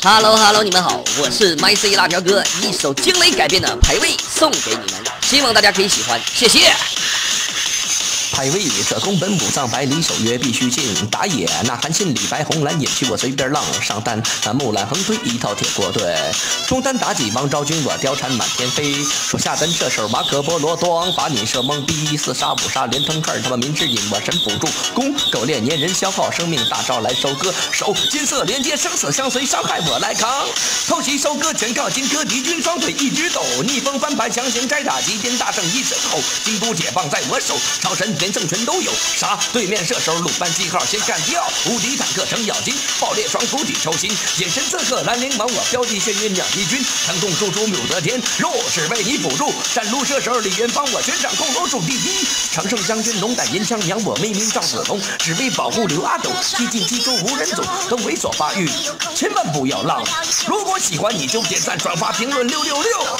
Hello Hello，你们好，我是 MC 辣条哥，一首惊雷改编的排位送给你们，希望大家可以喜欢，谢谢。排位这宫本武藏百里守约必须进，打野那韩信李白红蓝野区我随便浪，上单那木兰横推一套铁锅炖，中单妲己王昭君我貂蝉满天飞，说下单射手马可波罗多王把你射懵逼，四杀五杀连腾串他妈民之引我神辅助攻狗链粘人消耗生命大招来收割手金色连接生死相随伤害我来扛，偷袭收割全靠金戈敌军双腿一直抖，逆风翻盘强行摘打极天大圣一身后，京都解放在我手，超神胜全都有，杀对面射手鲁班记号先干掉，无敌坦克程咬金，爆裂双突举抽心，眼神刺客兰陵王我标记眩晕两敌军，疼痛输出武则天，若是为你辅助，战路射手李元芳我全掌控楼主第一，常胜将军龙胆银枪娘我命名赵子龙，只为保护刘阿斗，激进激出无人组都猥琐发育，千万不要浪，如果喜欢你就点赞转发评论六六六。